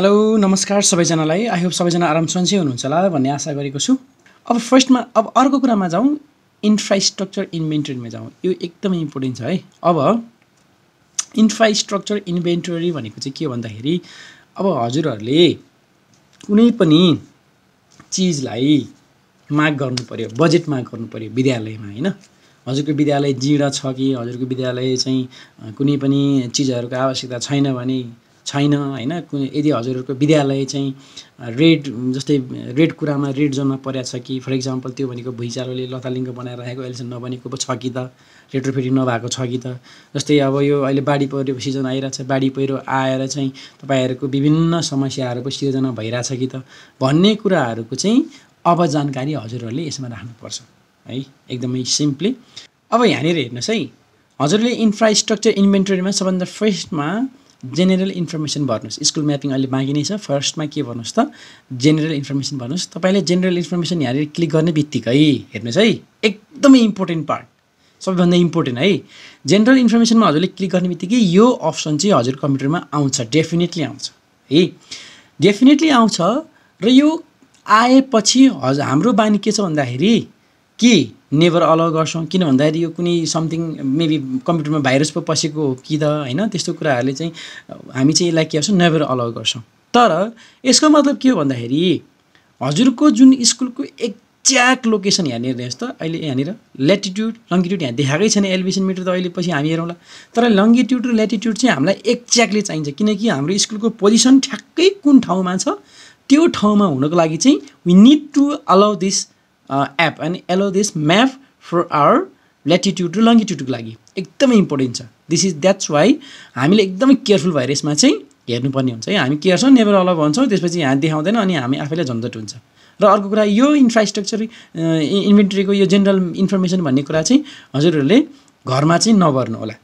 Hello नमस्कार सबैजनालाई। I hope सबैजना आराम सन्चै हुनुहुन्छ होला भन्ने आशा गरेको छु। अब फर्स्टमा अब अर्को कुरामा जाउँ। इन्फ्रास्ट्रक्चर इन्भेन्टरीमा जाउँ। यो एकदमै इम्पोर्टेन्ट छ है। अब इन्फ्रास्ट्रक्चर इन्भेन्टरी भनेको चाहिँ के भन्दाखेरि अब हजुरहरूले कुनै पनि चिजलाई माग गर्नु पऱ्यो बजेट माग गर्नु पऱ्यो विद्यालयमा होइन? हजुरको विद्यालय जीर्ण छ कि हजुरको विद्यालय चाहिँ कुनै पनि चिजहरूको आवश्यकता छैन भने छैन होइन? यदि हजुरहरूको विद्यालय चाहिँ रेड जस्तै रेड कुरामा रेड जोनमा परेको छ कि फर इक्जाम्पल त्यो भनेको भुइँचालोले लतालिङ्ग बनाएर राखेको अहिलेसम्म नबनेको पो छ कि त? रेट्रोफिटिङ नभएको छ कि त? जस्तै अब यो अहिले बाढी पहिरो सिजन आइरहेको छ बाढी पहिरो आएर चाहिँ तपाईँहरूको विभिन्न समस्याहरूको सिर्जना भइरहेछ कि त? भन्ने कुराहरूको चाहिँ अब जानकारी हजुरहरूले यसमा राख्नुपर्छ है? एकदमै सिम्पली। अब यहाँनिर हेर्नुहोस् है। हजुरले इन्फ्रास्ट्रक्चर इन्भेन्टरीमा सबभन्दा फर्स्टमा जेनेरल इन्फर्मेसन भर्नुहोस् स्कुल म्यापिङ अहिले बाँकी नै छ। फर्स्टमा के भन्नुहोस् त? जेनेरल इन्फर्मेसन भन्नुहोस्। तपाईँले जेनरल इन्फर्मेसन यहाँनिर क्लिक गर्ने बित्तिकै हेर्नुहोस् है। एकदमै इम्पोर्टेन्ट पार्ट सबैभन्दा इम्पोर्टेन्ट है। जेनरल इन्फर्मेसनमा हजुरले क्लिक गर्ने बित्तिकै यो अप्सन चाहिँ हजुर कम्प्युटरमा आउँछ। डेफिनेटली आउँछ। है। डेफिनेटली आउँछ र यो आएपछि हजुर हाम्रो बानी के छ भन्दाखेरि के? नेभर अलाउ गर्छौँ। किन भन्दाखेरि यो कुनै समथिङ मेबी कम्प्युटरमा भाइरस पो पसेको हो कि त होइन? त्यस्तो कुराहरूले चाहिँ हामी चाहिँ यसलाई के गर्छौँ? नेभर अलाउ गर्छौँ। तर यसको मतलब के हो भन्दाखेरि हजुरको जुन स्कुलको एक्ज्याक्ट लोकेसन यहाँनिर हेर्नुहोस् त अहिले यहाँनिर ल्याटिट्युड लङ्गिट्युड यहाँ देखाएकै छैन एलिभेसन मिटर त अहिले पछि हामी हेरौँला। तर लङ्गिट्युड र ल्याटिट्युड चाहिँ हामीलाई एक्ज्याक्टली चाहिन्छ। किनकि हाम्रो स्कुलको पोजिसन ठ्याक्कै कुन ठाउँमा छ त्यो ठाउँमा हुनको लागि चाहिँ we need to allow this app and allow this map for our latitude र लङ्गिट्युडको लागि. एकदमै इम्पोर्टेन्ट छ. दिस इज द्याट्स वाइ हामीले एकदमै केयरफुल भएर यसमा चाहिँ हेर्नुपर्ने हुन्छ है। हामी के गर्छौँ नेभर अलाउ भन्छौँ त्यसपछि यहाँ देखाउँदैन अनि हामी आफैलाई झन्झट हुन्छ। र अर्को कुरा यो इन्फ्रास्ट्रक्चर इन्भेन्ट्रीको यो जेनरल इन्फर्मेसन भन्ने कुरा चाहिँ हजुरहरूले घरमा चाहिँ नगर्नु होला।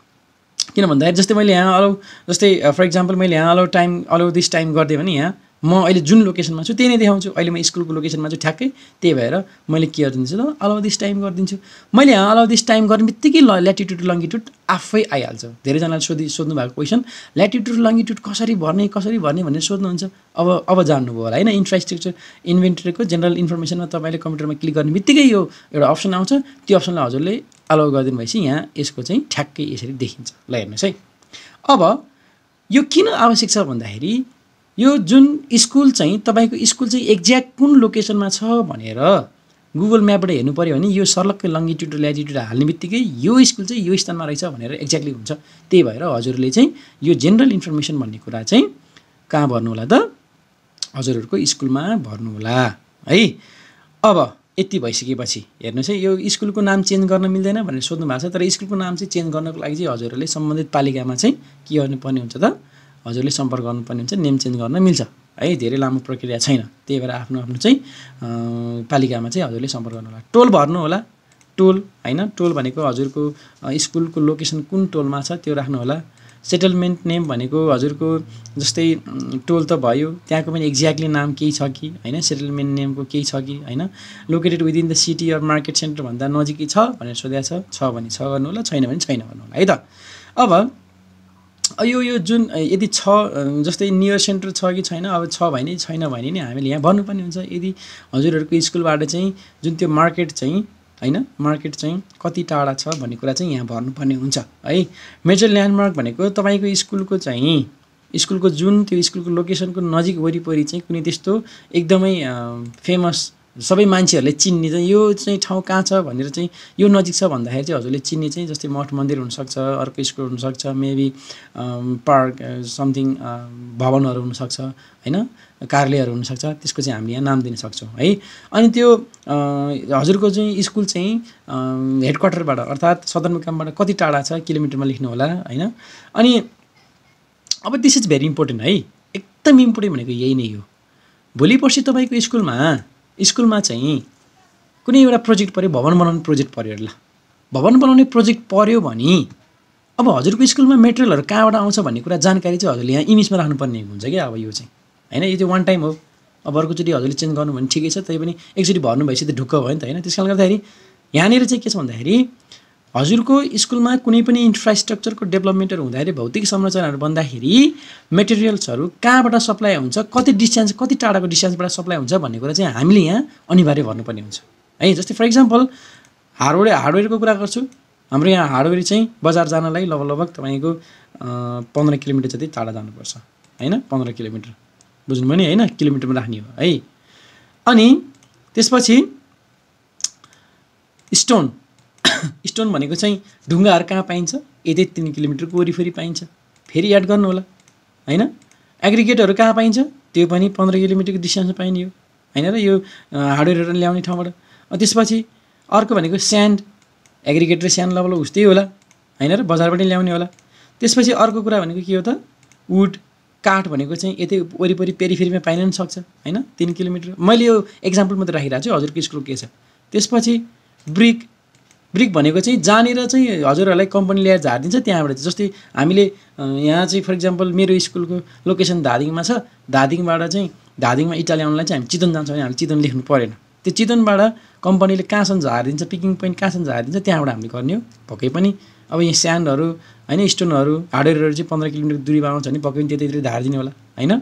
किन भन्दाखेरि जस्तै मैले यहाँ अलाउ जस्तै फर इक्जाम्पल मैले यहाँ allow time allow this time गरिदिएँ भने यहाँ म अहिले जुन लोकेसनमा छु त्यही नै देखाउँछु। अहिले म स्कुलको लोकेसनमा छु ठ्याक्कै। त्यही भएर मैले के गरिदिन्छु त अलाउ दिस टाइम गरिदिन्छु। मैले अलाउ दिस टाइम गर्ने बित्तिकै ल ल्याटिट्युड लङ्गिट्युड आफै आइहाल्छ। धेरैजनाले सोधि सोध्नु भएको क्वेसन ल्याटिट्युड लङ्गिट्युड कसरी भर्ने कसरी भर्ने भनेर सोध्नुहुन्छ। अब अब जान्नुभयो होला होइन? इन्फ्रास्ट्रक्चर इन्भेन्टरीको जेनरल इन्फर्मेसनमा तपाईँले कम्प्युटरमा क्लिक गर्ने बित्तिकै यो एउटा अप्सन आउँछ। त्यो अप्सनलाई हजुरले अलाउ गरिदिनु भएपछि यहाँ यसको चाहिँ ठ्याक्कै यसरी देखिन्छ। ल हेर्नुहोस् है। अब यो किन आवश्यक छ भन्दाखेरि यो जुन स्कुल चाहिँ तपाईँको स्कुल चाहिँ एक्ज्याक्ट कुन लोकेसनमा छ भनेर गुगल म्यापबाट हेर्नु पऱ्यो भने यो सर्लक्कै लङ्गिट्युड र ल्याटिट्युड हाल्ने बित्तिकै यो स्कुल चाहिँ यो स्थानमा रहेछ भनेर एक्ज्याक्टली हुन्छ। त्यही भएर हजुरले चाहिँ यो जेनरल इन्फर्मेसन भन्ने कुरा चाहिँ कहाँ भर्नु होला त? हजुरहरूको स्कुलमा भर्नु होला। है? अब यति भइसकेपछि हेर्नुहोस् है यो स्कुलको नाम चेन्ज गर्न मिल्दैन भनेर सोध्नु भएको छ तर स्कुलको नाम चाहिँ चेन्ज गर्नको लागि चाहिँ हजुरहरूले सम्बन्धित पालिकामा चाहिँ के गर्नुपर्ने हुन्छ त? हजुरले सम्पर्क गर्नुपर्ने हुन्छ नेम चेन्ज गर्न मिल्छ। है धेरै लामो प्रक्रिया छैन। त्यही भएर आफ्नो आफ्नो चाहिँ पालिकामा चाहिँ हजुरले सम्पर्क गर्नु होला टोल भर्नु होला। टोल होइन? टोल भनेको हजुरको स्कुलको लोकेसन कुन टोलमा छ त्यो राख्नु होला सेटलमेन्ट नेम भनेको हजुरको जस्तै टोल त भयो। त्यहाँको पनि एक्ज्याक्टली नाम केही छ कि? होइन? सेटलमेन्ट नेमको केही छ कि? होइन? Located within the city or market सेन्टरभन्दा नजिकै छ भनेर सोधेको छ। भने छ गर्नु होला छैन भने छैन गर्नु होला है त? अब यो यो जुन यदि छ जस्तै नियर सेन्टर छ कि छैन अब छ भने छैन भने नि हामीले यहाँ भन्नुपर्ने हुन्छ। यदि हजुरहरूको स्कुलबाट चाहिँ जुन त्यो मार्केट चाहिँ होइन मार्केट चाहिँ कति टाढा छ भन्ने कुरा चाहिँ यहाँ भर्नुपर्ने हुन्छ। है मेजर ल्यान्डमार्क भनेको तपाईँको स्कुलको चाहिँ स्कुलको जुन त्यो स्कुलको लोकेसनको नजिक वरिपरि चाहिँ कुनै त्यस्तो एकदमै फेमस सबै मान्छेहरूले चिन्ने चाहिँ यो चाहिँ ठाउँ कहाँ छ भनेर चाहिँ यो नजिक छ भन्दाखेरि चाहिँ हजुरले चिन्ने चाहिँ जस्तै मठ मन्दिर हुनसक्छ अर्को स्कुल हुनसक्छ मेबी पार्क समथिङ भवनहरू हुनसक्छ होइन? कार्यालयहरू हुनसक्छ त्यसको चाहिँ हामीले यहाँ नाम दिन सक्छौँ है? अनि त्यो हजुरको चाहिँ स्कुल चाहिँ हेडक्वार्टरबाट अर्थात् सदरमुकामबाट कति टाढा छ किलोमिटरमा लेख्नु होला होइन? अनि अब दिस इज भेरी इम्पोर्टेन्ट है? एकदम इम्पोर्टेन्ट भनेको यही नै हो। भोलि पर्सि तपाईँको स्कुलमा स्कुलमा चाहिँ कुनै एउटा प्रोजेक्ट पऱ्यो भवन बनाउने प्रोजेक्ट पऱ्यो ल। भवन बनाउने प्रोजेक्ट पऱ्यो भने अब हजुरको स्कुलमा मेटेरियलहरू कहाँबाट आउँछ भन्ने कुरा जानकारी चाहिँ हजुरले यहाँ इमेजमा राख्नुपर्ने हुन्छ क्या अब यो चाहिँ। होइन यो चाहिँ वान टाइम हो। अब अर्कोचोटि हजुरले चेन्ज गर्नु भने ठिकै छ तै पनि एकचोटि भर्नु भएपछि त ढुक्क भयो नि त होइन? त्यस कारणले गर्दाखेरि यहाँनिर चाहिँ के छ भन्दाखेरि हजुरको स्कुलमा कुनै पनि इन्फ्रास्ट्रक्चरको डेभलपमेन्टहरू हुँदाखेरि भौतिक संरचनाहरू बन्दाखेरि मेटेरियल्सहरू कहाँबाट सप्लाई हुन्छ कति डिस्टेन्स कति टाढाको डिस्टेन्सबाट सप्लाई हुन्छ भन्ने कुरा चाहिँ हामीले यहाँ अनिवार्य भन्नुपर्ने हुन्छ। है जस्तै फर इक्जाम्पल हार्डवेयर हार्डवेयरको कुरा गर्छु। हाम्रो यहाँ हार्डवेयर चाहिँ बजार जानलाई लगभग लगभग तपाईँको पन्ध्र किलोमिटर जति टाढा जानुपर्छ। होइन? पन्ध्र किलोमिटर। बुझ्नुभयो नि? होइन? किलोमिटरमा राख्ने हो। है? अनि त्यसपछि स्टोन स्टोन भनेको चाहिँ ढुङ्गाहरू कहाँ पाइन्छ? यतै तिन किलोमिटरको वरिपरि पाइन्छ। फेरि एड गर्नु होला। होइन? एग्रिगेटहरू कहाँ पाइन्छ? त्यो पनि पन्ध्र किलोमिटरको डिस्टेन्समा पाइने हो। होइन र यो हार्डवेयरहरू ल्याउने ठाउँबाट। त्यसपछि अर्को भनेको स्यान्ड एग्रिगेट र स्यान्ड लेभल उस्तै होला। होइन र बजारबाट ल्याउने होला। त्यसपछि अर्को कुरा भनेको के हो त? वुड काठ भनेको चाहिँ यतै वरिपरि पेरिफेरीमा पाइन पनि सक्छ। होइन? तिन किलोमिटर। मैले यो एक्जाम्पल मात्रै राखिरहेको छु। हजुरको स्कुल के छ। त्यसपछि ब्रिक ब्रिक भनेको चाहिँ जहाँनिर चाहिँ हजुरहरूलाई कम्पनी ल्याएर झारिदिन्छ त्यहाँबाट जस्तै हामीले यहाँ चाहिँ फर इक्जाम्पल मेरो स्कुलको लोकेसन धादिङमा छ धादिङबाट चाहिँ धादिङमा इटा ल्याउनलाई चाहिँ हामी चितवन जान्छौँ भने हामीले चितवन लेख्नु परेन। त्यो चितवनबाट कम्पनीले कहाँसम्म झारिदिन्छ पिकिङ पोइन्ट कहाँसम्म झारिदिन्छ त्यहाँबाट हामीले गर्ने हो। पक्कै पनि अब यहाँ स्यान्डहरू होइन स्टोनहरू हार्डवेयरहरू चाहिँ पन्ध्र किलोमिटर दुरीमा आउँछ भने पक्कै पनि त्यतैतिर धारिदिने होला होइन?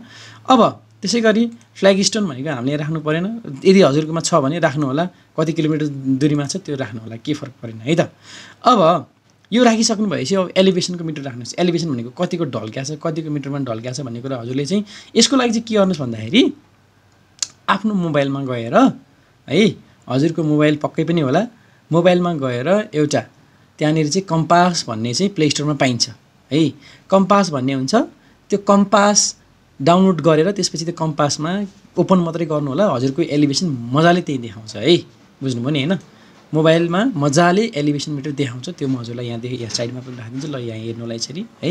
अब त्यसै गरी फ्ल्याग स्टोन भनेको हामीले राख्नु परेन। यदि हजुरकोमा छ भने राख्नु होला कति किलोमिटर दुरीमा छ त्यो राख्नु होला के फरक परेन है त? अब यो राखिसक्नु भएपछि अब एलिभेसनको मिटर राख्नुहोस्। एलिभेसन भनेको कतिको ढल्क्या छ कतिको मिटरमा ढल्क्या छ भन्ने कुरा हजुरले चाहिँ यसको लागि चाहिँ के गर्नुहोस् भन्दाखेरि आफ्नो मोबाइलमा गएर है हजुरको मोबाइल पक्कै पनि होला। मोबाइलमा गएर एउटा त्यहाँनिर चाहिँ कम्पास भन्ने चाहिँ प्ले स्टोरमा पाइन्छ। है कम्पास भन्ने हुन्छ। त्यो कम्पास डाउनलोड गरेर त्यसपछि त्यो कम्पासमा ओपन मात्रै गर्नु होला हजुरको एलिभेसन मजाले त्यही देखाउँछ है। बुझ्नुभयो नि होइन? मोबाइलमा मजाले एलिभेसन मिटर देखाउँछ। त्यो म हजुरलाई यहाँदेखि यहाँ साइडमा पनि राखिदिन्छु। ल यहाँ हेर्नु होला यसरी है?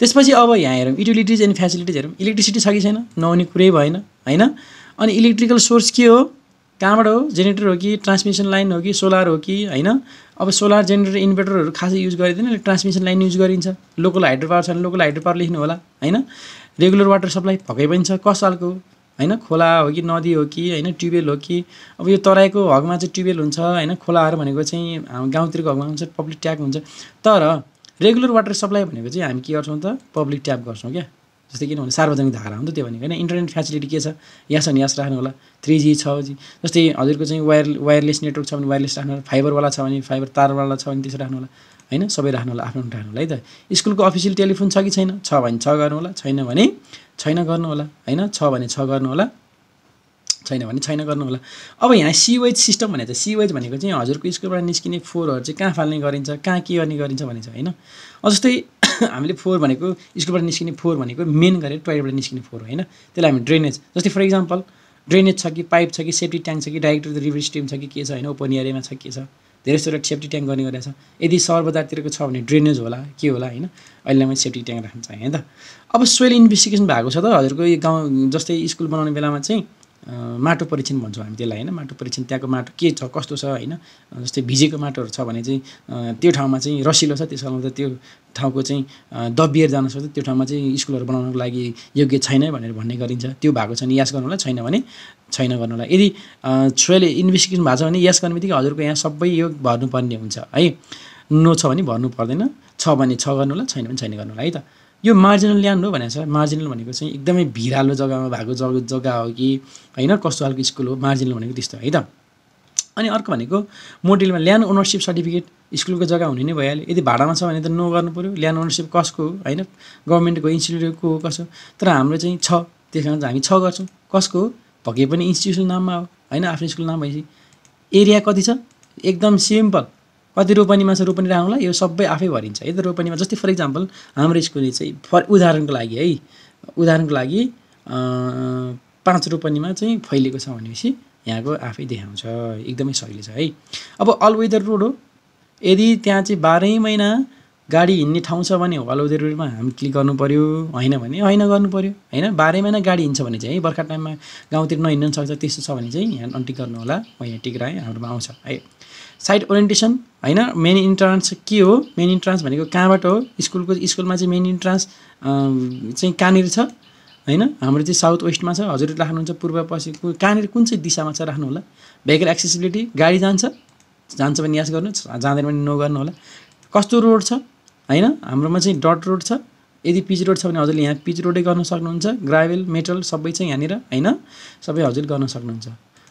त्यसपछि अब यहाँ हेरौँ। युटिलिटिज एन्ड फेसिलिटिज हेरौँ। इलेक्ट्रिसिटी छ कि छैन? नहुने कुरै भएन होइन? अनि इलेक्ट्रिकल सोर्स के हो? कहाँबाट हो? जेनेरेटर हो कि ट्रान्समिसन लाइन हो कि सोलर हो कि होइन? अब सोलर जेनेरेटर इन्भर्टरहरू खासै युज गरिँदैन। ट्रान्समिसन लाइन युज गरिन्छ। लोकल हाइड्रो पावर छ भने लोकल हाइड्रो पावर लेख्नु होला होइन? रेगुलर वाटर सप्लाई पक्कै पनि छ। कस सालको होइन? खोला हो कि नदी हो कि होइन? ट्युबवेल हो कि? अब यो तराईको हकमा चाहिँ ट्युबवेल हुन्छ होइन? खोलाहरू भनेको चाहिँ गाउँतिरको हकमा हुन्छ पब्लिक ट्याप हुन्छ। तर रेगुलर वाटर सप्लाई भनेको चाहिँ हामी के गर्छौँ त? पब्लिक ट्याप गर्छौँ क्या। जस्तै किनभने सार्वजनिक धारा हो नि त त्यो भनेको होइन? इन्टरनेट फेसिलिटी के छ? यास अनि यास राख्नु होला थ्री जी छ जी। जस्तै हजुरको चाहिँ वायर वायरलेस नेटवर्क छ भने वायरलेस राख्नु होला फाइबरवाला छ भने फाइबर तारवाला छ भने त्यसो राख्नु होला होइन? सबै राख्नु होला आफ्नो राख्नु होला है त? स्कुलको अफिसियल टेलिफोन छ कि छैन? छ भने छ गर्नु होला छैन भने छैन गर्नु होला होइन? छ भने छ गर्नु होला छैन भने छैन गर्नु होला अब यहाँ सिवेज सिस्टम भनेको चाहिँ सिवेज भनेको चाहिँ हजुरको स्कुलबाट निस्किने फोहोरहरू चाहिँ कहाँ फाल्ने गरिन्छ कहाँ के गर्ने गरिन्छ भने चाहिँ होइन जस्तै हामीले फोहोर भनेको स्कुलबाट निस्किने फोहोर भनेको मेन गरेर टोइलेटबाट निस्किने फोहोर होइन? त्यसलाई हामी ड्रेनेज जस्तै फर इक्जाम्पल ड्रेनेज छ कि पाइप छ कि सेफ्टी ट्याङ्क छ कि डाइरेक्टर रिभर स्ट्रिम छ कि के छ होइन? ओपन एरियामा छ के छ? धेरै सेफ्टी ट्याङ्क गर्ने गरेको छ। यदि सहर बजारतिरको छ भने ड्रेनेज होला के होला होइन? अहिले मैले सेफ्टी ट्याङ्क राख्नु चाहेँ त। अब सोइल इन्भेस्टिगेसन भएको छ त हजुरको यो गाउँ जस्तै स्कुल बनाउने बेलामा चाहिँ माटो परीक्षण भन्छौँ हामी त्यसलाई होइन? माटो परीक्षण त्यहाँको माटो के छ कस्तो छ होइन? जस्तै भिजेको माटोहरू छ भने चाहिँ त्यो ठाउँमा चाहिँ रसिलो छ त्यसो त त्यो ठाउँको चाहिँ दबिएर जान सक्छ त्यो ठाउँमा चाहिँ स्कुलहरू बनाउनको लागि योग्य छैन भनेर भन्ने गरिन्छ। त्यो भएको छ भने यास गर्नुलाई छैन भने छैन गर्नुलाई यदि छोइले इन्भेस्टिगेसन भएको छ भने यस गर्ने बित्तिकै हजुरको यहाँ सबै यो भर्नुपर्ने हुन्छ है? नो छ भने भर्नु पर्दैन छ भने छ गर्नुलाई छैन भने छैन गर्नुलाई है त? यो मार्जिनल ल्यान्ड हो भनेको छ। मार्जिनल भनेको चाहिँ एकदमै भिरालो जग्गामा भएको जग्गा जग्गा हो कि होइन कस्तो खालको स्कुल हो मार्जिनल भनेको त्यस्तो है त? अनि अर्को भनेको मोडेलमा ल्यान्ड ओनरसिप सर्टिफिकेट स्कुलको जग्गा हुने नै भइहाल्यो। यदि भाडामा छ भने त नो गर्नु पऱ्यो ल्यान्ड ओनरसिप कसको हो होइन? गभर्मेन्टको इन्स्टिट्युटको हो कसो तर हाम्रो चाहिँ छ। त्यस कारण चाहिँ हामी छ गर्छौँ। कसको हो? पक्कै पनि इन्स्टिट्युसन नाममा हो होइन? आफ्नो स्कुल नाम भएपछि। एरिया कति छ? एकदम सिम्पल कति रोपनीमा छ रोपनी राख्नुलाई यो सबै आफै भरिन्छ। है त रोपनीमा जस्तै फर इक्जाम्पल हाम्रो स्कुलले चाहिँ फर उदाहरणको लागि है उदाहरणको लागि पाँच रोपनीमा चाहिँ फैलिएको छ भनेपछि यहाँको आफै देखाउँछ। एकदमै सहिलो छ है। अब अल वेदर रोड हो। यदि त्यहाँ चाहिँ बाह्रै महिना गाडी हिँड्ने ठाउँ छ भने अल वेदर रोडमा हामी क्लिक गर्नु पऱ्यो होइन भने होइन गर्नु पऱ्यो होइन बाह्रै महिना गाडी हिँड्छ भने चाहिँ बर्खा टाइममा गाउँतिर नहिँड्नु सक्छ त्यस्तो छ भने चाहिँ यहाँ अन्टिक गर्नु होला। म यहाँ टिक हाम्रोमा आउँछ है। साइड ओरिएन्टेसन होइन? मेन इन्ट्रान्स के हो? मेन इन्ट्रान्स भनेको कहाँबाट हो? स्कुलको स्कुलमा चाहिँ मेन इन्ट्रान्स चाहिँ कहाँनिर छ? होइन? हाम्रो चाहिँ साउथ वेस्टमा छ। हजुर राख्नुहुन्छ पूर्व पश्चिम कहाँनिर कुन चाहिँ दिशामा छ? राख्नु होला। भेहिकल एक्सेसिबिलिटी गाडी जान्छ। जान्छ भने यस गर्नु जाँदैन भने नो गर्नु होला। कस्तो रोड छ? होइन? हाम्रोमा चाहिँ डट रोड छ। यदि पिच रोड छ भने हजुरले यहाँ पिच रोडै गर्न सक्नुहुन्छ। ग्राभेल मेटल सबै चाहिँ यहाँनिर होइन? सबै हजुर गर्न सक्नुहुन्छ।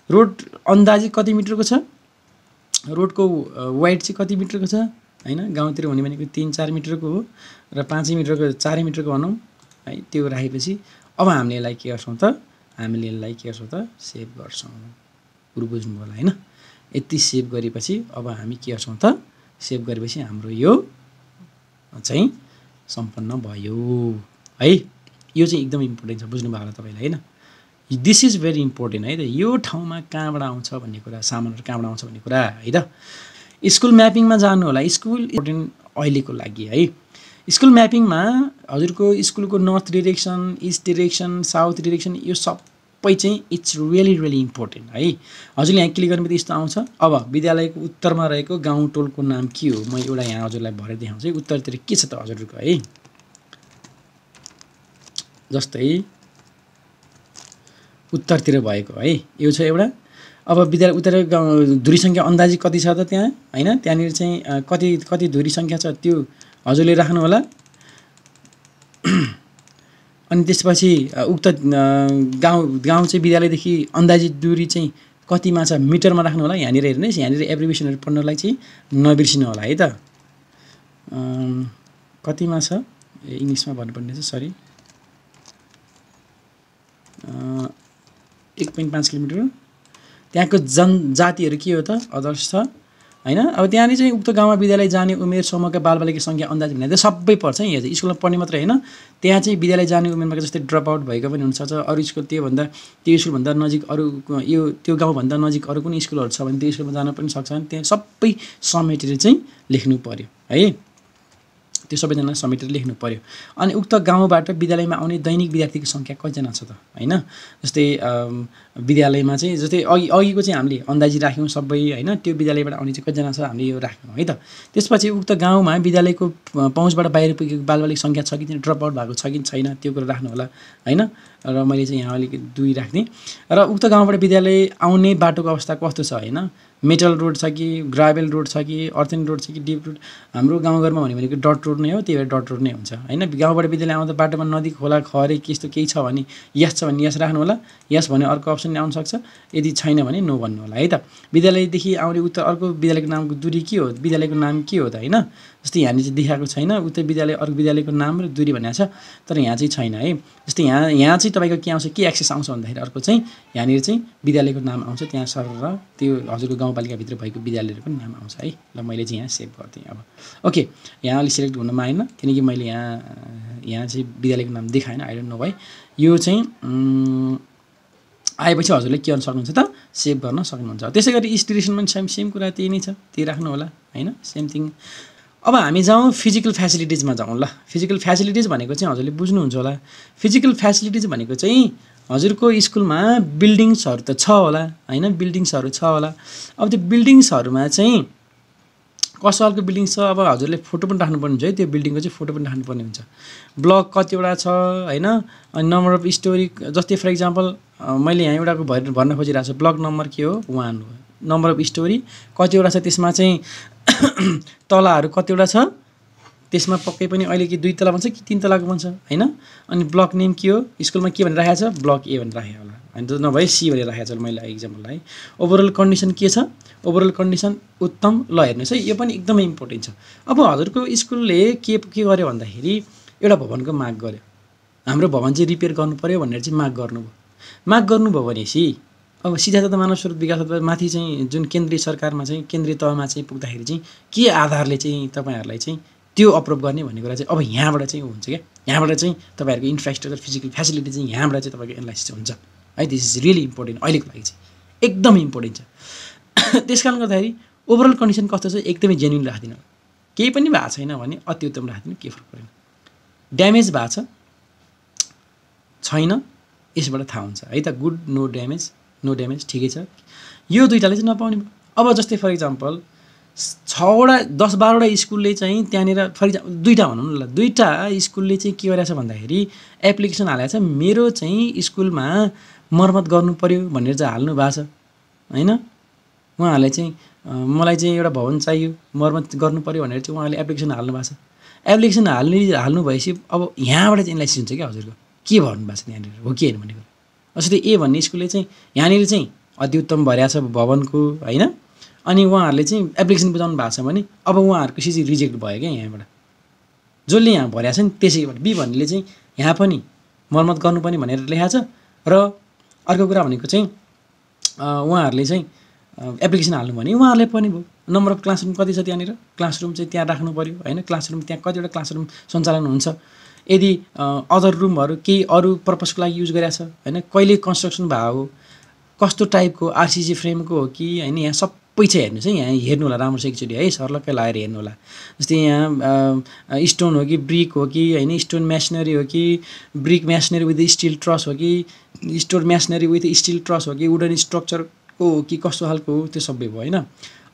रोड अन्दाजी कति मिटरको छ? रोडको वाइड चाहिँ कति मिटरको छ? होइन गाउँतिर हुने भनेको तिन चार मिटरको हो र पाँचै मिटरको चारै मिटरको भनौँ। है त्यो राखेपछि अब हामीले यसलाई के गर्छौँ त? हामीले यसलाई के गर्छौँ त? सेभ गर्छौँ। कुरो बुझ्नु होला होइन? यति सेभ गरेपछि अब हामी के गर्छौँ त? सेभ गरेपछि हाम्रो यो चाहिँ सम्पन्न भयो। है यो चाहिँ एकदम इम्पोर्टेन्ट छ। बुझ्नुभयो होला तपाईँलाई होइन? दिस इज भेरी इम्पोर्टेन्ट है त? यो ठाउँमा कहाँबाट आउँछ भन्ने कुरा सामानहरू कहाँबाट आउँछ भन्ने कुरा है त? स्कुल म्यापिङमा जानु होला। स्कुल इम्पोर्टेन्ट अहिलेको लागि है? स्कुल म्यापिङमा हजुरको स्कुलको north direction east direction south direction यो सबै चाहिँ इट्स रियली रियली इम्पोर्टेन्ट है? हजुरले यहाँ क्लिक गर्नु यस्तो आउँछ। अब विद्यालयको उत्तरमा रहेको गाउँ टोलको नाम के हो? म एउटा यहाँ हजुरलाई भरे देखाउँछु। उत्तरतिर के छ त हजुरको है? जस्तै उत्तरतिर भएको है? यो छ एउटा। अब विद्यालय उत्तर धुरी सङ्ख्या अन्दाजी कति छ त त्यहाँ? होइन? त्यहाँनिर चाहिँ कति कति धुरी सङ्ख्या छ त्यो हजुरले राख्नु होला। अनि त्यसपछि उक्त गाउँ गाउँ चाहिँ विद्यालयदेखि अन्दाजी दुरी चाहिँ कतिमा छ मिटरमा राख्नु होला? यहाँनिर हेर्नुहोस्। यहाँनिर एब्रिभेसनहरू पढ्नलाई चाहिँ नबिर्सिनु होला है त। कतिमा छ? इङ्ग्लिसमा भन्नुपर्ने छ सरी। एक पोइन्ट पाँच किलोमिटर त्यहाँको जनजातिहरू के हो त? अदर्स छ। होइन? अब त्यहाँनिर चाहिँ उक्त गाउँमा विद्यालय जाने उमेर समूहका बालबालिका सङ्ख्या अन्दाज भने चाहिँ सबै पर्छ यहाँ चाहिँ। स्कुलमा पढ्ने मात्रै होइन। त्यहाँ चाहिँ विद्यालय जाने उमेरमा जस्तै ड्रप आउट भएको पनि हुनसक्छ। अरू स्कुल त्योभन्दा त्यो स्कुलभन्दा नजिक अरू यो त्यो गाउँभन्दा नजिक अरू कुनै स्कुलहरू छ भने त्यो स्कुलमा जान पनि सक्छ। त्यहाँ सबै समेटेर चाहिँ लेख्नु पऱ्यो है? त्यो सबैजना समेटेर लेख्नु पऱ्यो अनि उक्त गाउँबाट विद्यालयमा आउने दैनिक विद्यार्थीको सङ्ख्या कतिजना छ त? होइन? जस्तै विद्यालयमा चाहिँ जस्तै अघि अघिको चाहिँ हामीले अन्दाजी राख्यौँ सबै होइन? त्यो विद्यालयबाट आउने चाहिँ कतिजना छ हामीले यो राख्यौँ है त? त्यसपछि उक्त गाउँमा विद्यालयको पहुँचबाट बाहिर पुगेको बालबालिक सङ्ख्या छ कि ड्रप आउट भएको छ कि छैन त्यो कुरो राख्नु होला होइन? र मैले चाहिँ यहाँ अलिकति दुई राख्ने। र उक्त गाउँबाट विद्यालय आउने बाटोको अवस्था कस्तो छ होइन? मेटल रोड छ कि ग्राभेल रोड छ कि अर्थन रोड छ कि डिप रोड हाम्रो गाउँघरमा भन्यो भनेको डट रोड नै हो त्यही भएर डट रोड नै हुन्छ। होइन गाउँबाट विद्यालय आउँदा बाटोमा नदी खोला खरे त्यस्तो केही छ भने यस छ भने यस राख्नु होला। यस भने अर्को अप्सन आउन सक्छ। यदि छैन भने नो भन्नु होला है त। विद्यालयदेखि आउने उत्तर अर्को विद्यालयको नामको दूरी के हो? विद्यालयको नाम के हो त होइन? जस्तै यहाँनिर चाहिँ देखाएको छैन उता विद्यालय अर्को विद्यालयको नाम र दूरी भनेको छ तर यहाँ चाहिँ छैन है। जस्तै यहाँ यहाँ चाहिँ तपाईँको के आउँछ के एक्सेस आउँछ भन्दाखेरि अर्को चाहिँ यहाँनिर चाहिँ विद्यालयको नाम आउँछ त्यहाँ सर र त्यो हजुरको गाउँपालिकाभित्र भएको विद्यालयहरूको नाम आउँछ है। ल मैले चाहिँ यहाँ सेभ गरिदिएँ अब। ओके यहाँ अलिक सिलेक्ट हुन माएन किनकि मैले यहाँ यहाँ चाहिँ विद्यालयको नाम देखाएन आई डोन्ट नो भाइ यो चाहिँ आएपछि हजुरले के गर्न सक्नुहुन्छ त सेभ गर्न सक्नुहुन्छ। त्यसै गरी स्टिरेसन पनि सेम सेम कुरा त्यही नै छ त्यही राख्नु होला होइन? सेम थिङ अब हामी जाउँ फिजिकल फेसिलिटिजमा जाउँ ल। फिजिकल फेसिलिटिज भनेको चाहिँ हजुरले बुझ्नुहुन्छ होला। फिजिकल फेसिलिटिज भनेको चाहिँ हजुरको स्कुलमा बिल्डिङ्सहरू त छ होला होइन? बिल्डिङ्सहरू छ होला। अब त्यो बिल्डिङ्सहरूमा चाहिँ कस्तो खालको बिल्डिङ छ? अब हजुरले फोटो पनि राख्नुपर्ने हुन्छ है। त्यो बिल्डिङको चाहिँ फोटो पनि राख्नुपर्ने हुन्छ। ब्लक कतिवटा छ होइन? अनि नम्बर अफ स्टोरी जस्तै फर इक्जाम्पल मैले यहाँ एउटाको भन्न खोजिरहेको छु। ब्लक नम्बर के हो? वान हो। नम्बर अफ स्टोरी कतिवटा छ? त्यसमा चाहिँ तलाहरू कतिवटा छ? त्यसमा पक्कै पनि अहिले कि दुई तला भन्छ कि तिन तलाको भन्छ होइन? अनि ब्लक नेम के हो? स्कुलमा के भनेर राखेको छ? ब्लक ए भनेर राखेको होला। होइन नभए सी भनेर राखेको छ मैले इक्जाम्पललाई ओभरअल कन्डिसन के छ? ओभरअल कन्डिसन उत्तम। ल हेर्नुहोस् है यो पनि एकदमै इम्पोर्टेन्ट छ। अब हजुरको स्कुलले के के गर्यो भन्दाखेरि एउटा भवनको माग गर्यो। हाम्रो भवन चाहिँ रिपेयर गर्नु पऱ्यो भनेर चाहिँ माग गर्नुभयो। माग गर्नुभयो भनेपछि अब सिधा मानव स्रोत विकास माथि चाहिँ जुन केन्द्रीय सरकारमा चाहिँ केन्द्रीय तहमा चाहिँ पुग्दाखेरि चाहिँ के आधारले चाहिँ तपाईँहरूलाई चाहिँ त्यो अप्रुभ गर्ने भन्ने कुरा चाहिँ अब यहाँबाट चाहिँ हुन्छ क्या? यहाँबाट चाहिँ तपाईँहरूको इन्फ्रास्ट्रक्चर फिजिकल फेसिलिटी चाहिँ यहाँबाट चाहिँ तपाईँको एनालाइसिस हुन्छ। है दिस इज रियली इम्पोर्टेन्ट अहिलेको लागि चाहिँ। एकदमै इम्पोर्टेन्ट छ। त्यस कारणले गर्दाखेरि ओभरअल कन्डिसन कस्तो छ एकदमै जेन्युन राखिदिनु। केही पनि भएको छैन भने अति उत्तम राखिदिनु केही फरक परेन। ड्यामेज भएको छैन यसबाट थाहा हुन्छ। है त good no damage no damage ठिकै छ। यो दुइटाले चाहिँ नपाउने। अब जस्तै फर इक्जाम्पल छवटा दस बाह्रवटा स्कुलले चाहिँ त्यहाँनिर फर इक्जाम्पल दुइटा भनौँ न ल दुइटा स्कुलले चाहिँ के गरेछ भन्दाखेरि एप्लिकेसन हालेको छ मेरो चाहिँ स्कुलमा मर्मत गर्नु पऱ्यो भनेर चाहिँ हाल्नु भएको छ। होइन? उहाँहरूले चाहिँ मलाई चाहिँ एउटा भवन चाहियो मर्मत गर्नु पऱ्यो भनेर चाहिँ उहाँले एप्लिकेसन हाल्नु भएको छ। एप्लिकेसन हाल्ने हाल्नु भएपछि अब यहाँबाट चाहिँ एनालाइसिस हुन्छ क्या हजुरको। के भन्नु भएको छ त्यहाँनिर? हो कि होइन भनेको? जस्तै ए भन्ने स्कुलले चाहिँ यहाँनिर चाहिँ अति उत्तम भरिया छ भवनको होइन? अनि उहाँहरूले चाहिँ एप्लिकेसन बुझाउनु भएको छ भने अब उहाँहरूको सिजी रिजेक्ट भयो क्या यहाँबाट। जसले यहाँ भरिया छ नि त्यसैबाट। बी भन्नेले चाहिँ यहाँ पनि मर्मत गर्नुपर्ने भनेर लेखाएको छ र अर्को कुरा भनेको चाहिँ उहाँहरूले चाहिँ एप्लिकेसन हाल्नु भने उहाँहरूले पनि भयो। नम्बर अफ क्लासरुम कति छ त्यहाँनिर? क्लासरुम चाहिँ त्यहाँ राख्नु पऱ्यो होइन? क्लासरुम त्यहाँ कतिवटा क्लासरुम सञ्चालन हुन्छ। यदि अदर रुमहरू केही अरू पर्पजको लागि युज गरिरहेको छ होइन? कहिले कन्स्ट्रक्सन भएको हो? कस्तो टाइपको आरसिसी फ्रेमको हो कि होइन? यहाँ सबै छ हेर्नुहोस् है यहाँ हेर्नु होला राम्रो एकचोटि है? सर्लक्कै लगाएर हेर्नु होला। जस्तै यहाँ स्टोन हो कि ब्रिक हो कि होइन? स्टोन मेसनरी हो कि brick masonry with steel truss हो कि stone masonry with steel truss हो कि वुडन स्ट्रक्चरको हो कि कस्तो खालको हो त्यो सबै भयो होइन?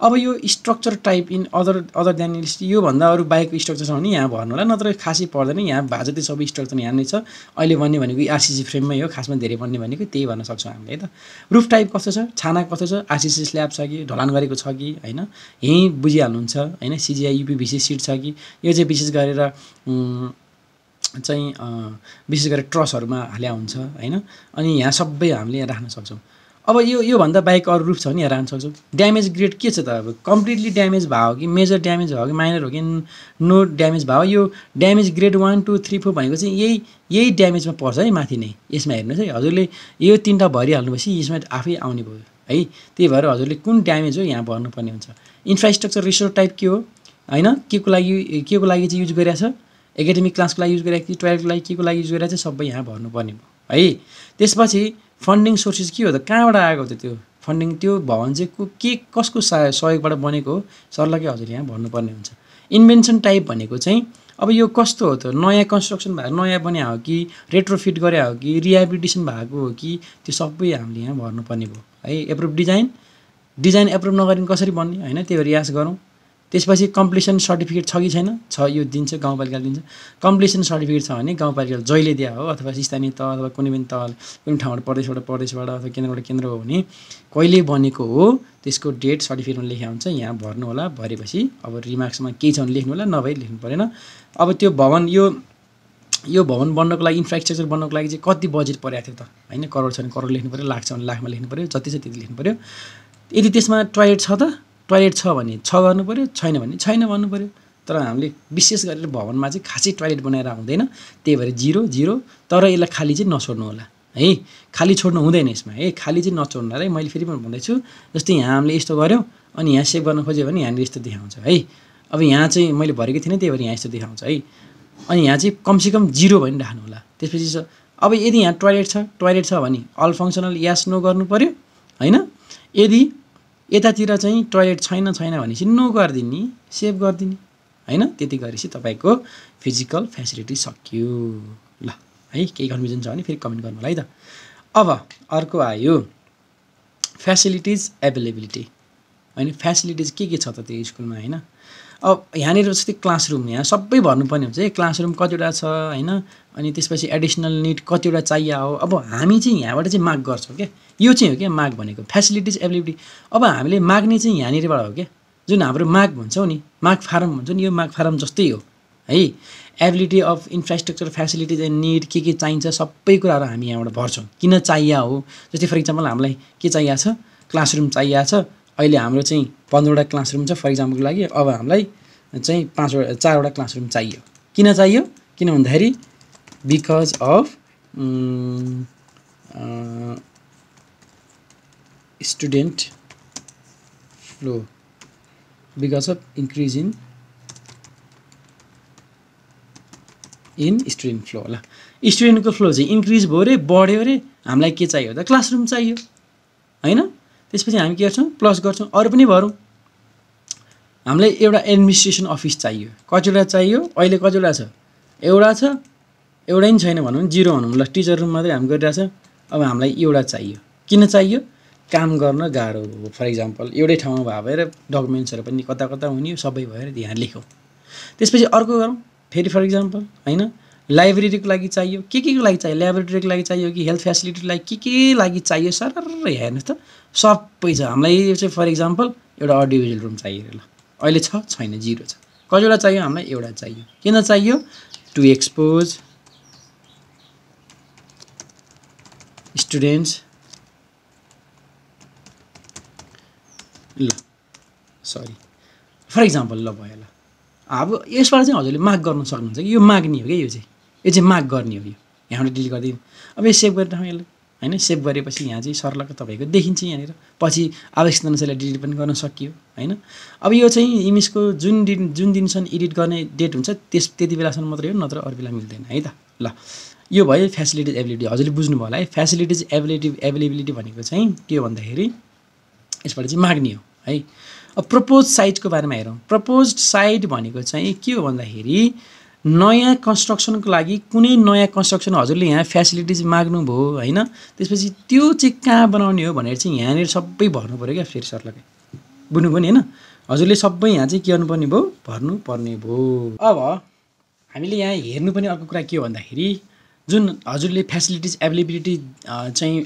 अब यो structure type in other other than योभन्दा अरू बाइकको स्ट्रक्चर छ भने यहाँ भर्नु होला। नत्र खासै पर्दैन यहाँ भएको जति सबै स्ट्रक्चर यहाँ नै छ। अहिले भन्ने भनेको आरसिसी फ्रेममै हो खासमा धेरै भन्ने भनेको त्यही भन्न सक्छौँ हामीले है त। रुफ टाइप कस्तो छ? छाना कस्तो छ? आरसिसी स्ल्याब छ कि? ढलान गरेको छ कि? होइन। यहीँ बुझिहाल्नुहुन्छ होइन। सिजिआई युपिभिसी सिट छ कि? यो चाहिँ विशेष गरेर चाहिँ विशेष गरेर ट्रसहरूमा हाल्या हुन्छ होइन। अनि यहाँ सबै हामीले यहाँ राख्न सक्छौँ। अब यो योभन्दा बाहेक अरू रुफ छ यहाँ राख्न सक्छौँ ड्यामेज ग्रेड के छ त अब? कम्प्लिटली ड्यामेज भयो कि मेजर ड्यामेज भयो कि माइनर हो कि नो ड्यामेज भयो? यो damage grade one two three four भनेको चाहिँ यही यही ड्यामेजमा पर्छ है माथि नै। यसमा हेर्नुहोस् है हजुरले यो तिनवटा भरिहाल्नु भएपछि यसमा आफै आउने भयो। है त्यही भएर हजुरले कुन ड्यामेज हो यहाँ भर्नुपर्ने हुन्छ। इन्फ्रास्ट्रक्चर रिसोर्ट टाइप के हो? होइन के को लागि के को लागि चाहिँ युज गरिरहेछ एकाडेमिक क्लासको लागि युज गरिरहेको थियो? टुवेल्भको लागि के को लागि युज गरिरहेको छ सबै यहाँ भर्नुपर्ने भयो। है त्यसपछि फन्डिङ सोर्सेस के हो त? कहाँबाट आएको त त्यो फन्डिङ? त्यो भवन चाहिँ को के कसको सहयोगबाट बनेको हो? सरलाई हजुर यहाँ भन्नुपर्ने हुन्छ। इन्भेन्सन टाइप भनेको चाहिँ अब यो कस्तो हो त? नयाँ कन्स्ट्रक्सन भएको नयाँ बने हो कि रेट्रोफिट गरे हो कि रिहेबिलिटेसन भएको हो कि त्यो सबै हामीले यहाँ भर्नुपर्ने भयो। है एप्रुभ डिजाइन डिजाइन एप्रुभ नगरिने कसरी बन्ने? होइन त्यही भएर यास गरौँ। त्यसपछि कम्प्लिसन सर्टिफिकेट छ कि छैन? छ यो दिन्छ गाउँपालिकाले दिन्छ। कम्प्लिसन सर्टिफिकेट छ भने गाउँपालिकाले जहिले दिया हो अथवा स्थानीय तह अथवा कुनै पनि तह कुनै ठाउँबाट प्रदेशबाट प्रदेशबाट अथवा केन्द्रबाट केन्द्र हो भने कहिले बनेको हो त्यसको डेट सर्टिफिकेटमा लेखा हुन्छ यहाँ भर्नु होला भरेपछि अब रिमार्क्समा केही छ भने लेख्नु होला नभए लेख्नु परेन। अब त्यो भवन यो यो भवन बन्नको लागि इन्फ्रास्ट्रक्चर बन्नको लागि चाहिँ कति बजेट परेको थियो त? होइन करोड छ भने करोड लेख्नु पऱ्यो लाख छ भने लाखमा लेख्नु पऱ्यो जति छ त्यति लेख्नु पऱ्यो यदि त्यसमा टोयलेट छ त? टोयलेट छ भने छ गर्नु पऱ्यो छैन भने छैन भन्नु पऱ्यो तर हामीले विशेष गरेर भवनमा चाहिँ खासै टोयलेट बनाएर हुँदैन त्यही भएर जिरो जिरो तर यसलाई खाली चाहिँ नछोड्नु होला। है खाली छोड्नु हुँदैन यसमा। है खाली चाहिँ नछोड्नु है। मैले फेरि पनि भन्दैछु जस्तै यहाँ हामीले यस्तो गऱ्यौँ अनि यहाँ सेभ गर्न खोज्यो भने यहाँनिर यस्तो देखाउँछ है। अब यहाँ चाहिँ मैले भरेको थिइनँ त्यही भएर यहाँ यस्तो देखाउँछ है। अनि यहाँ चाहिँ कमसेकम जिरो भने राख्नु होला। त्यसपछि अब यदि यहाँ टोयलेट छ टोयलेट छ भने अल फङ्सनल यास नो गर्नु पऱ्यो होइन। यदि यतातिर चाहिँ टोयलेट छैन छैन भनेपछि नो गरिदिने सेभ गरिदिने। होइन? त्यति गरेपछि तपाईँको फिजिकल फेसिलिटी सक्यो। ल है केही कन्फ्युजन छ भने फेरि कमेन्ट गर्नु होला है त। अब अर्को आयो फेसिलिटिज एभाइलेबिलिटी होइन फेसिलिटिज के के छ त त्यो स्कुलमा होइन? अब यहाँनिर जस्तै क्लासरुम यहाँ सबै भर्नुपर्ने हुन्छ। है क्लासरुम कतिवटा छ होइन? अनि त्यसपछि एडिसनल निड कतिवटा चाहियो हो। अब हामी चाहिँ यहाँबाट चाहिँ माग गर्छौँ क्या। यो चाहिँ हो क्या माग भनेको। फेसिलिटिज एभाइलेबिलिटी अब हामीले माग्ने चाहिँ यहाँनिरबाट हो क्या। जुन हाम्रो माग भन्छौँ नि माग फारम भन्छ नि यो माग फारम जस्तै हो। है? Ability of infrastructure facilities and need के के चाहिन्छ सबै कुराहरू हामी यहाँबाट भर्छौँ। किन चाहियो हो? जस्तै फर इक्जाम्पल हामीलाई के चाहिएको छ? क्लासरुम चाहिएको छ। अहिले हाम्रो चाहिँ पन्ध्रवटा क्लासरुम छ फर इक्जाम्पलको लागि अब हामीलाई चाहिँ पाँचवटा चारवटा क्लासरुम चाहियो। किन चाहियो? किन भन्दाखेरि because of student flow because of increase in in student flow होला। स्टुडेन्टको फ्लो चाहिँ इन्क्रिज भयो अरे बढ्यो अरे हामीलाई के चाहियो त? क्लासरुम चाहियो। होइन? त्यसपछि हामी के गर्छौँ? प्लस गर्छौँ। अरू पनि भरौँ। हामीलाई एउटा एडमिनिस्ट्रेसन अफिस चाहियो। कतिवटा चाहियो? अहिले कतिवटा छ? एउटा छ। एउटै पनि छैन भनौँ। जिरो भनौँ। ल टिचर रुम मात्रै हामी गरिरहेछ अब हामीलाई एउटा चाहियो। किन चाहियो? काम गर्न गाह्रो। हो फर इक्जाम्पल एउटै ठाउँमा भए भएर डकुमेन्ट्सहरू पनि कता कता हुने सबै भएर यहाँ लेखौँ। त्यसपछि अर्को गरौँ। फेरि फर इक्जाम्पल होइन? लाइब्रेरीको लागि चाहियो? के के को लागि चाहियो? ल्याबोरेटरीको लागि चाहियो कि हेल्थ फेसिलिटीको लागि? के के लागि चाहियो? सर हेर्नुहोस् त। सबै छ। हामीलाई यो चाहिँ फर इक्जाम्पल एउटा अडियो भिजुअल रुम चाहियो ल। अहिले छ? छैन। जिरो छ। कतिवटा चाहियो? हामीलाई एउटा चाहियो। किन चाहियो? टु एक्सपोज स्टुडेन्ट्स ल सरी फर इक्जाम्पल ल भयो ल। अब यसबाट चाहिँ हजुरले माग गर्न सक्नुहुन्छ कि? यो माग्ने हो क्या यो चाहिँ? यो चाहिँ माग गर्ने हो यो। यहाँबाट डिलिट गरिदिनु। अब यो सेभ गरेर यसलाई होइन? सेभ गरेपछि यहाँ चाहिँ सर्लक तपाईँको देखिन्छ यहाँनिर। पछि आवश्यकता अनुसारलाई डिलिट पनि गर्न सकियो। होइन? अब यो चाहिँ इमेजको जुन दिन जुन दिनसम्म एडिट गर्ने डेट हुन्छ त्यस त्यति बेलासम्म मात्रै हो नत्र अरू बेला मिल्दैन। है त? ल। यो भयो फेसिलिटिज एबिलिटी हजुरले बुझ्नुभयो होला है? फेसिलिटिज एबिलिटी एभाइलेबिलिटी भनेको चाहिँ के हो भन्दाखेरि यसबाट चाहिँ माग्ने हो है? अब प्रपोज साइटको बारेमा हेरौँ। प्रपोज साइट भनेको चाहिँ के हो भन्दाखेरि नयाँ कन्स्ट्रक्सनको लागि कुनै नयाँ कन्स्ट्रक्सन हजुरले यहाँ फेसिलिटिज माग्नुभयो होइन? त्यसपछि त्यो चाहिँ कहाँ बनाउने हो भनेर चाहिँ यहाँनिर सबै भर्नु पऱ्यो क्या फेरि सरलाई बुझ्नुभयो नि होइन? हजुरले सबै यहाँ चाहिँ के गर्नुपर्ने भयो? भर्नु पर्ने भयो। अब हामीले यहाँ हेर्नुपर्ने अर्को कुरा के हो भन्दाखेरि जुन हजुरले फेसिलिटिज एभाइलेबिलिटी चाहिँ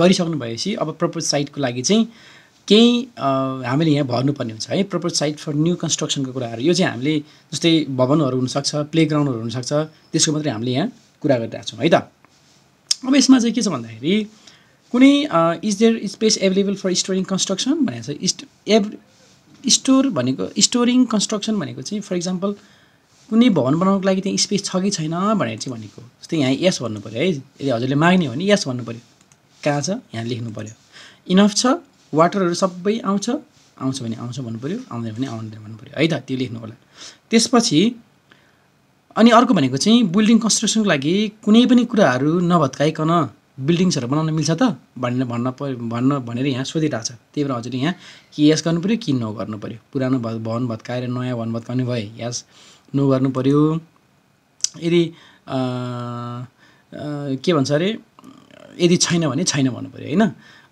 गरिसक्नु भएपछि अब प्रपोज साइटको लागि चाहिँ केही हामीले यहाँ भर्नुपर्ने हुन्छ। है प्रपोज साइट फर न्यू कन्स्ट्रक्सनको कुराहरू। यो चाहिँ हामीले जस्तै भवनहरू हुनसक्छ प्लेग्राउन्डहरू हुनसक्छ त्यसको मात्रै हामीले यहाँ कुरा गरिरहेको छौँ है त? अब यसमा चाहिँ के छ भन्दाखेरि कुनै is there space available for storing construction भनेको छ स्टोर भनेको स्टोरिङ कन्स्ट्रक्सन भनेको चाहिँ फर इक्जाम्पल कुनै भवन बनाउनुको लागि त्यहाँ स्पेस छ कि छैन भनेर चाहिँ भनेको जस्तै यहाँ यस भन्नु पऱ्यो है। यदि हजुरले माग्ने हो भने यस भन्नु पऱ्यो कहाँ छ? यहाँ लेख्नु पऱ्यो इनफ छ? वाटरहरू सबै आउँछ। आउँछ भने आउँछ भन्नु पऱ्यो आउँदैन भने आउँदैन भन्नु पऱ्यो है त त्यो लेख्नु होला। त्यसपछि अनि अर्को भनेको चाहिँ बिल्डिङ कन्स्ट्रक्सनको लागि कुनै पनि कुराहरू नभत्काइकन बिल्डिङ्सहरू बनाउन मिल्छ त? भनेर भन्न पर्यो भन्न भनेर यहाँ सोधिरहेको छ। त्यही भएर हजुरले यहाँ कि यस गर्नु पऱ्यो कि नो गर्नु पऱ्यो पुरानो भवन भत्काएर नयाँ भवन भत्काउने भए यस नो गर्नु पऱ्यो यदि के भन्छ अरे? यदि छैन भने छैन भन्नु पऱ्यो होइन?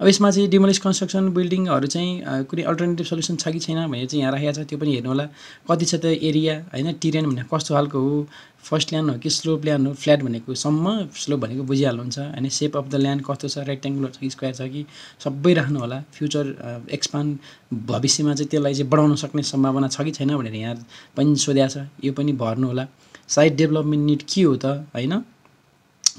अब यसमा चाहिँ डिमोलिस कन्स्ट्रक्सन बिल्डिङहरू चाहिँ कुनै अल्टरनेटिभ सल्युसन छ कि छैन भनेर चाहिँ यहाँ राखेको छ त्यो पनि हेर्नु होला। कति छ त एरिया होइन टिरेन भने कस्तो खालको हो? फर्स्ट ल्यान्ड हो कि स्लोप ल्यान्ड हो? फ्ल्याट भनेको सम्म स्लोप भनेको बुझिहाल्नुहुन्छ। होइन सेप अफ द ल्यान्ड कस्तो छ? रेक्ट्याङ्गुलर छ कि स्क्वायर छ कि? सबै राख्नु होला। फ्युचर एक्सपान्ड भविष्यमा चाहिँ त्यसलाई चाहिँ बढाउन सक्ने सम्भावना छ कि छैन भनेर यहाँ पनि सोध्या छ। यो पनि भर्नु होला। साइड डेभलपमेन्ट निड के हो त? होइन?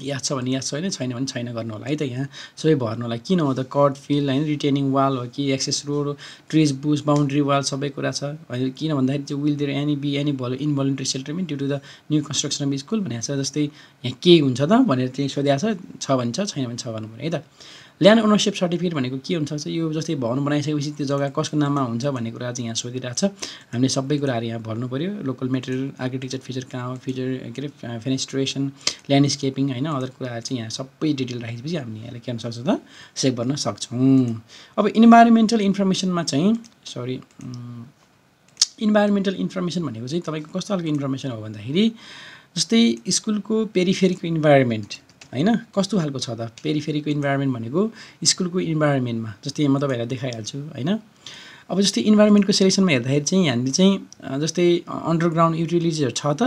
याद छ भने याद छ होइन छैन भने छैन गर्नु होला है त यहाँ। सबै भर्नु होला किन हो त कट फिल्ड होइन रिटेनिङ वाल हो कि access road trees bush boundary wall सबै कुरा छ। होइन किन भन्दाखेरि चाहिँ will there any be any भल involuntary settlement due to the new construction of school भनेको छ। जस्तै यहाँ के हुन्छ त भनेर चाहिँ सोधिएको छ भने छ छैन भने छ भन्नु है त। ल्यान्ड ओनरसिप सर्टिफिकेट भनेको के हुनसक्छ यो जस्तै भवन बनाइसकेपछि त्यो जग्गा कसको नाममा हुन्छ भन्ने कुरा चाहिँ यहाँ सोधिरहेको छ। हामीले सबै कुराहरू यहाँ भर्नु पऱ्यो लोकल मेटेरियल आर्किटेक्चर फिचर कहाँ हो फिचर के अरे फेनेस्ट्रेसन ल्यान्डस्केपिङ होइन अदर कुराहरू चाहिँ यहाँ सबै डिटेल राखेपछि हामीले यहाँले के सक्छ त सेभ गर्न सक्छौँ। अब इन्भाइरोमेन्टल इन्फर्मेसनमा चाहिँ सरी इन्भाइरोमेन्टल इन्फर्मेसन भनेको चाहिँ तपाईँको कस्तो खालको इन्फर्मेसन हो भन्दाखेरि जस्तै स्कुलको पेरिफेरीको इन्भाइरोमेन्ट होइन? कस्तो खालको छ त? पेरिफेरीको इन्भाइरोमेन्ट भनेको स्कुलको इन्भाइरोमेन्टमा जस्तै म तपाईँहरूलाई देखाइहाल्छु होइन? अब जस्तै इन्भाइरोमेन्टको सेलेक्सनमा हेर्दाखेरि चाहिँ यहाँनिर चाहिँ जस्तै अन्डरग्राउन्ड युटिलिटिजहरू छ त?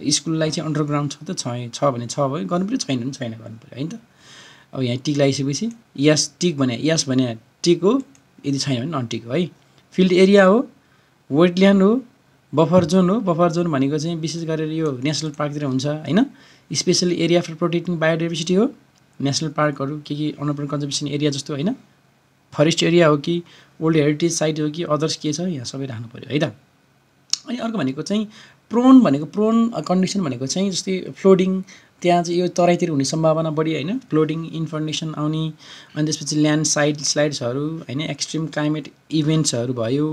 स्कुललाई चाहिँ अन्डरग्राउन्ड छ त? छ छ भने छ भयो गर्नु पऱ्यो? छैन भने छैन गर्नु पऱ्यो होइन त? अब यहाँ टिक लगाइसकेपछि यस टिक भने यस भने टिक हो यदि छैन भने नन टिक हो है? फिल्ड एरिया हो वेटल्यान्ड हो बफर जोन हो। बफर जोन भनेको चाहिँ विशेष गरेर यो नेसनल पार्कतिर हुन्छ होइन? Special area for protecting biodiversity हो। नेसनल पार्कहरू के के अनर्बन कन्जर्भेसन एरिया जस्तो होइन? फरेस्ट एरिया हो कि ओल्ड हेरिटेज साइट हो कि अदर्स के छ यहाँ सबै राख्नु पऱ्यो है त अनि अर्को भनेको चाहिँ प्रोन भनेको प्रोन कन्डिसन भनेको चाहिँ जस्तै फ्लोडिङ त्यहाँ चाहिँ यो तराईतिर हुने सम्भावना बढी होइन? फ्लोडिङ इन्फर्मेसन आउने अनि त्यसपछि ल्यान्ड साइड स्लाइड्सहरू होइन? एक्सट्रिम क्लाइमेट इभेन्ट्सहरू भयो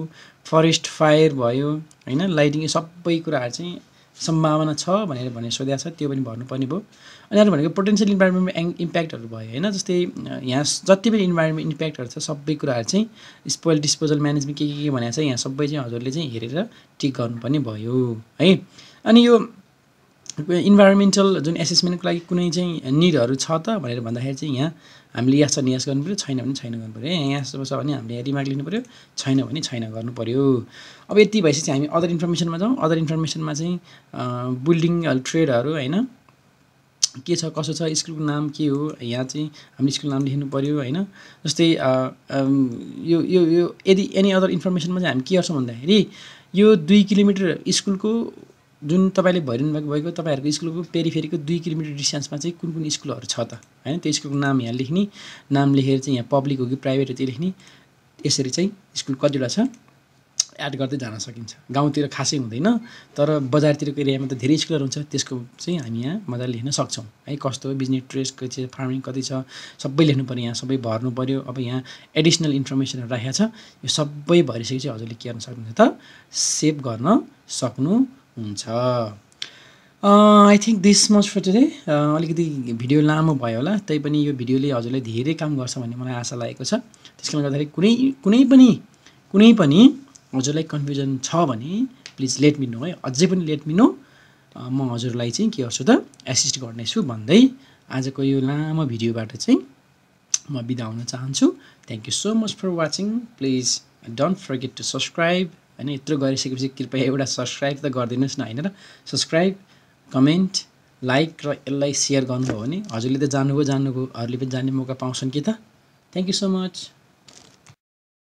फरेस्ट फायर भयो होइन? लाइटिङ सबै कुराहरू चाहिँ सम्भावना छ भनेर भनेर सोधेको छ त्यो पनि भन्नुपर्ने भयो। अनि अरू भनेको पोटेन्सियल इन्भाइरोमेन्ट एङ इम्प्याक्टहरू भयो होइन? जस्तै यहाँ जति पनि इन्भाइरोमेन्ट इम्प्याक्टहरू छ सबै कुराहरू चाहिँ स्पोइल डिस्पोजल म्यानेजमेन्ट के के के भनेको छ यहाँ सबै चाहिँ हजुरले चाहिँ हेरेर टिक गर्नुपर्ने भयो है? अनि यो इन्भाइरोमेन्टल जुन एसेसमेन्टको लागि कुनै चाहिँ निडहरू छ त भनेर भन्दाखेरि चाहिँ यहाँ हामीले यस छ यस गर्नु पऱ्यो छैन भने छैन पऱ्यो यहाँ छ भने हामीले यहाँ रिमार्क लिनु पऱ्यो छैन भने छैन गर्नु पऱ्यो अब यति भएपछि हामी अदर इन्फर्मेसनमा जाउँ। अदर इन्फर्मेसनमा चाहिँ बिल्डिङ ट्रेडहरू होइन। के छ कसो छ स्कुलको नाम के हो यहाँ चाहिँ हामीले स्कुल नाम लेख्नु पऱ्यो होइन। जस्तै यो यो यदि एनी अदर इन्फर्मेसनमा चाहिँ हामी के गर्छौँ भन्दाखेरि यो दुई किलोमिटर स्कुलको जुन तपाईँले भइरहनु भएको तपाईँहरूको स्कुलको पेरिफेरीको दुई किलोमिटर डिस्टेन्समा चाहिँ कुन कुन स्कुलहरू छ त? होइन त्यो स्कुलको नाम यहाँ लेख्ने नाम लेखेर चाहिँ यहाँ पब्लिक हो कि प्राइभेट हो त्यो लेख्ने यसरी चाहिँ स्कुल कतिवटा छ एड गर्दै जान सकिन्छ। गाउँतिर खासै हुँदैन तर बजारतिरको एरियामा त धेरै स्कुलहरू हुन्छ त्यसको चाहिँ हामी यहाँ मजाले लेख्न सक्छौँ। है कस्तो बिजनेस ट्रेडको चाहिँ फार्मिङ कति छ सबै लेख्नु पऱ्यो यहाँ सबै भर्नु पऱ्यो अब यहाँ एडिसनल इन्फर्मेसनहरू राखेको छ यो सबै भरिसकेपछि हजुरले के गर्न सक्नुहुन्छ त सेभ गर्न सक्नुहुन्छ I think this much for today अलिकति भिडियो लामो भयो होला। तैपनि यो भिडियोले हजुरलाई धेरै काम गर्छ भन्ने मलाई आशा लागेको छ। त्यस कारणले गर्दाखेरि कुनै कुनै पनि कुनै पनि हजुरलाई कन्फ्युजन छ भने प्लिज लेट मी नो है। अझै पनि लेट मी नो म हजुरलाई चाहिँ के गर्छु त एसिस्ट गर्नेछु भन्दै आजको यो लामो भिडियोबाट चाहिँ म बिदा हुन चाहन्छु। Thank you so much for watching please don't forget to subscribe होइन यत्रो गरिसकेपछि कृपया एउटा सब्सक्राइब त गरिदिनुहोस् न होइन र सब्सक्राइब कमेन्ट लाइक र यसलाई सेयर गर्नुभयो भने हजुरले त जान्नुभयो जान्नुभयो अरूले पनि जान्ने मौका पाउँछन् कि त? Thank you so much